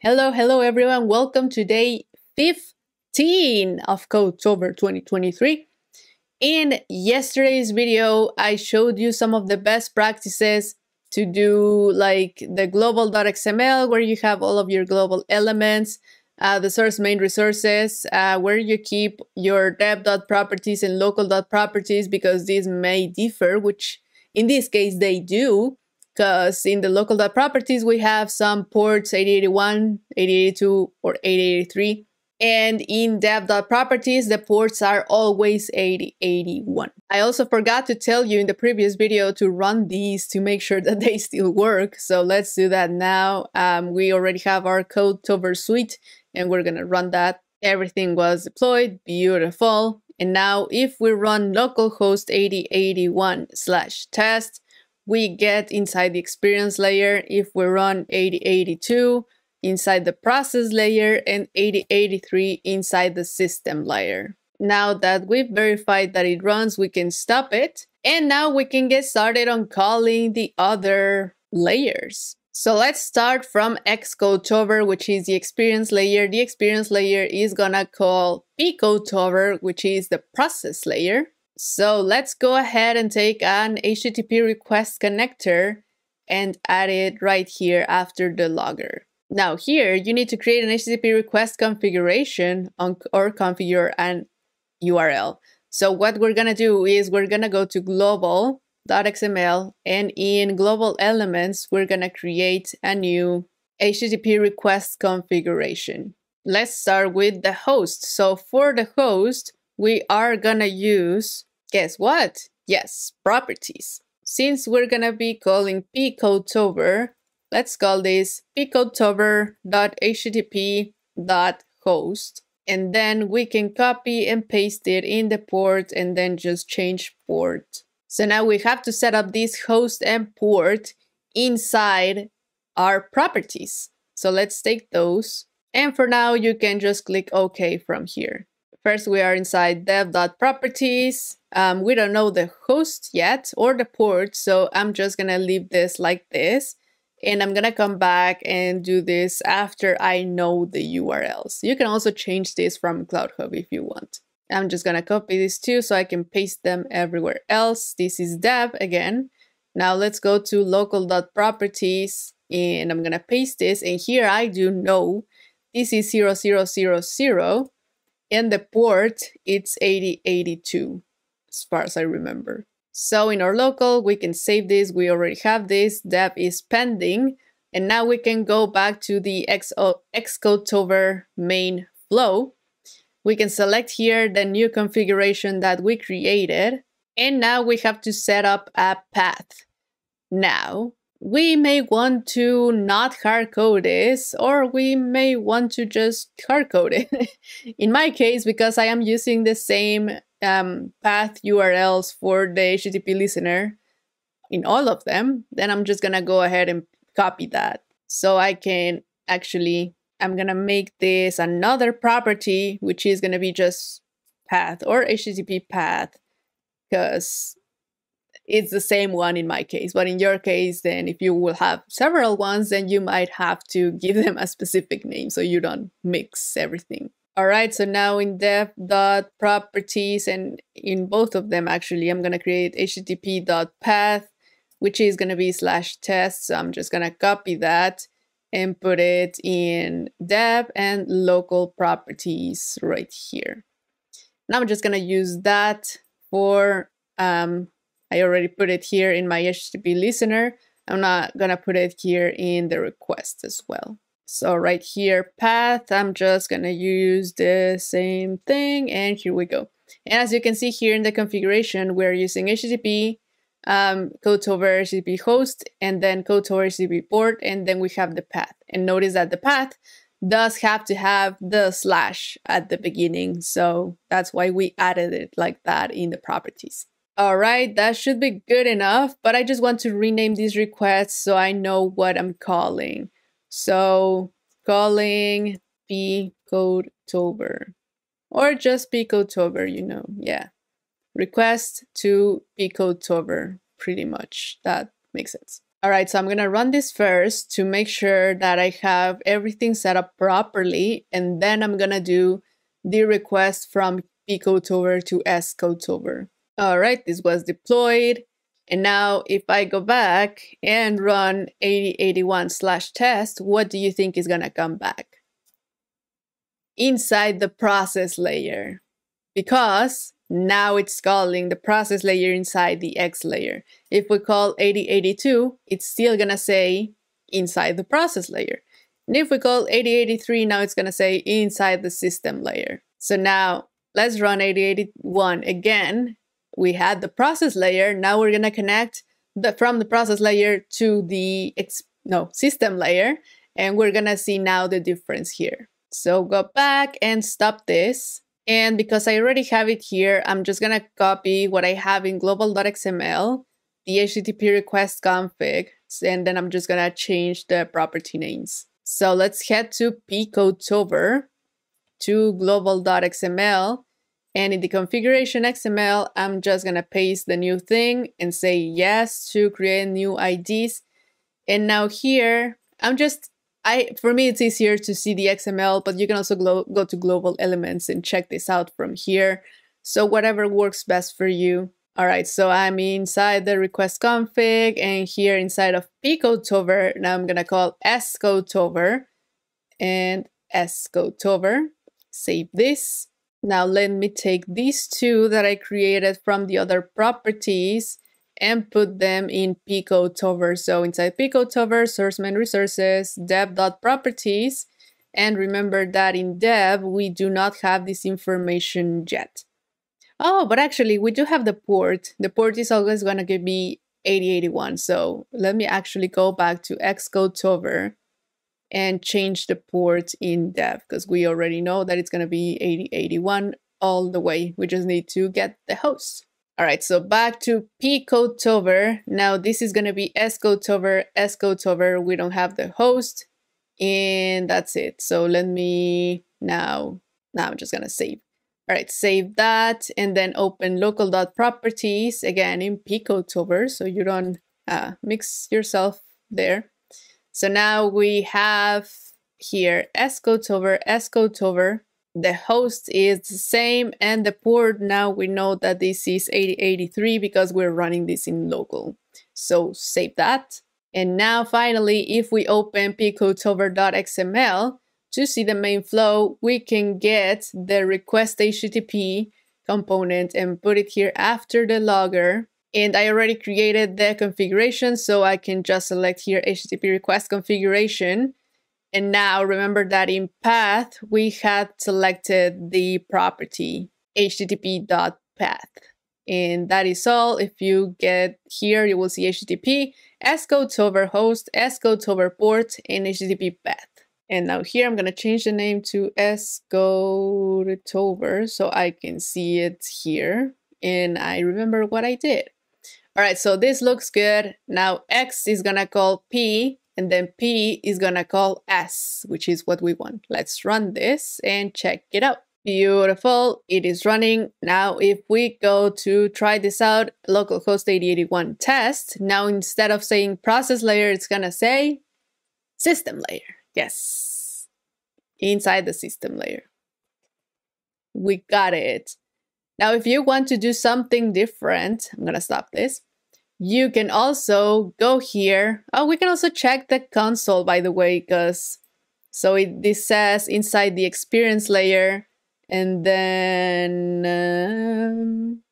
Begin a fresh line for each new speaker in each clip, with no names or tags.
Hello, hello everyone. Welcome to day 15 of Codetober 2023. In yesterday's video, I showed you some of the best practices to do like the global.xml where you have all of your global elements, uh, the source main resources, uh, where you keep your dev.properties and local.properties because these may differ, which in this case they do because in the local properties we have some ports 8081, 8082, or 8083. And in dev.properties, the ports are always 8081. I also forgot to tell you in the previous video to run these to make sure that they still work. So let's do that now. Um, we already have our Codetober suite and we're gonna run that. Everything was deployed, beautiful. And now if we run localhost 8081 slash test, we get inside the experience layer if we run 8082 inside the process layer and 8083 inside the system layer. Now that we've verified that it runs, we can stop it. And now we can get started on calling the other layers. So let's start from Xcodetober, which is the experience layer. The experience layer is gonna call pcodetober, which is the process layer. So let's go ahead and take an HTTP request connector and add it right here after the logger. Now here, you need to create an HTTP request configuration on, or configure an URL. So what we're gonna do is we're gonna go to global.xml and in global elements, we're gonna create a new HTTP request configuration. Let's start with the host. So for the host, we are gonna use Guess what? Yes, properties. Since we're gonna be calling pcodetober, let's call this pcodetober.http.host and then we can copy and paste it in the port and then just change port. So now we have to set up this host and port inside our properties. So let's take those. And for now, you can just click OK from here. First, we are inside dev.properties. Um, we don't know the host yet or the port, so I'm just gonna leave this like this. And I'm gonna come back and do this after I know the URLs. You can also change this from Cloud Hub if you want. I'm just gonna copy these two so I can paste them everywhere else. This is dev again. Now let's go to local.properties and I'm gonna paste this. And here I do know this is 0000 and the port, it's 8082, as far as I remember. So in our local, we can save this. We already have this. Dev is pending. And now we can go back to the Xcodetober main flow. We can select here the new configuration that we created. And now we have to set up a path. Now, we may want to not hard code this or we may want to just hard code it. In my case, because I am using the same um, path URLs for the HTTP listener in all of them, then I'm just gonna go ahead and copy that. So I can actually, I'm gonna make this another property, which is gonna be just path or HTTP path because it's the same one in my case. But in your case, then if you will have several ones, then you might have to give them a specific name so you don't mix everything. All right, so now in dev.properties and in both of them, actually, I'm going to create http.path, which is going to be slash test. So I'm just going to copy that and put it in dev and local properties right here. Now I'm just going to use that for um, I already put it here in my HTTP listener. I'm not gonna put it here in the request as well. So right here, path, I'm just gonna use the same thing and here we go. And as you can see here in the configuration, we're using HTTP, um, Codetober HTTP host, and then Codetober HTTP port, and then we have the path. And notice that the path does have to have the slash at the beginning. So that's why we added it like that in the properties. All right, that should be good enough, but I just want to rename these requests so I know what I'm calling. So calling pcodetober or just pcodetober, you know, yeah. Request to pcodetober. pretty much. That makes sense. All right, so I'm gonna run this first to make sure that I have everything set up properly, and then I'm gonna do the request from pcodetober to scodetober. All right, this was deployed. And now if I go back and run 8081 slash test, what do you think is gonna come back? Inside the process layer. Because now it's calling the process layer inside the X layer. If we call 8082, it's still gonna say inside the process layer. And if we call 8083, now it's gonna say inside the system layer. So now let's run 8081 again. We had the process layer. Now we're gonna connect the, from the process layer to the no system layer, and we're gonna see now the difference here. So go back and stop this and because I already have it here, I'm just gonna copy what I have in global.xml, the HTTP request config, and then I'm just gonna change the property names. So let's head to pcodetober to global.xml. And in the configuration XML, I'm just gonna paste the new thing and say yes to create new IDs. And now here, I'm just I for me it's easier to see the XML, but you can also go to global elements and check this out from here. So whatever works best for you. All right, so I'm inside the request config and here inside of pcodetober, now I'm gonna call scodetober and scodetober. Save this. Now let me take these two that I created from the other properties and put them in pcodetober. So inside pcodetober, source main resources, dev.properties, and remember that in dev, we do not have this information yet. Oh, but actually we do have the port. The port is always going to be 8081. So let me actually go back to xcodetober and change the port in dev because we already know that it's to be 8081 all the way. We just need to get the host. All right, so back to P pcodetober. Now this is gonna be scodetober, scodetober. We don't have the host and that's it. So let me now, now I'm just gonna save. All right, save that and then open local.properties again in P pcodetober so you don't uh, mix yourself there. So now we have here scodetober, scodetober, the host is the same and the port. Now we know that this is 8083 because we're running this in local. So save that. And now finally if we open pcodetober.xml to see the main flow we can get the request http component and put it here after the logger. And I already created the configuration so I can just select here HTTP request configuration and now remember that in path, we had selected the property http.path. And that is all. If you get here, you will see HTTP, scodetober host, scodetober port, and HTTP path. And now here I'm going to change the name to scodetober so I can see it here. And I remember what I did. All right, so this looks good. Now X is going to call P and then P is gonna call S, which is what we want. Let's run this and check it out. Beautiful, it is running. Now, if we go to try this out, localhost 8081 test, now instead of saying process layer, it's gonna say system layer. Yes, inside the system layer. We got it. Now, if you want to do something different, I'm gonna stop this. You can also go here. Oh, we can also check the console, by the way, because so it, this says inside the experience layer and then um,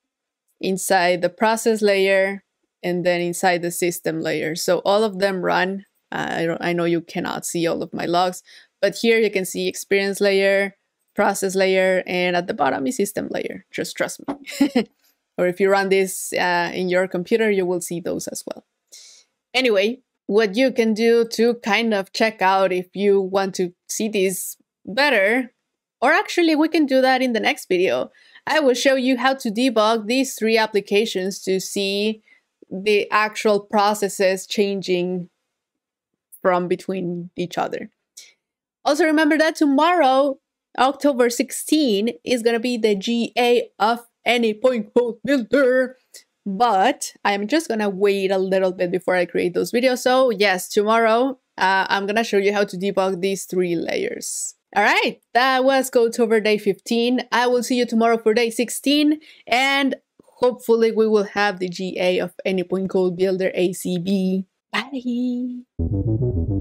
inside the process layer and then inside the system layer. So all of them run. I, I know you cannot see all of my logs, but here you can see experience layer, process layer, and at the bottom is system layer. Just trust me. or if you run this uh, in your computer, you will see those as well. Anyway, what you can do to kind of check out if you want to see these better, or actually we can do that in the next video. I will show you how to debug these three applications to see the actual processes changing from between each other. Also remember that tomorrow, October 16, is going to be the GA of Anypoint Code Builder. but I'm just gonna wait a little bit before I create those videos. So yes, tomorrow uh, I'm gonna show you how to debug these three layers. All right, that was Codetober Day 15. I will see you tomorrow for Day 16, and hopefully we will have the GA of Anypoint Code Builder ACB. Bye!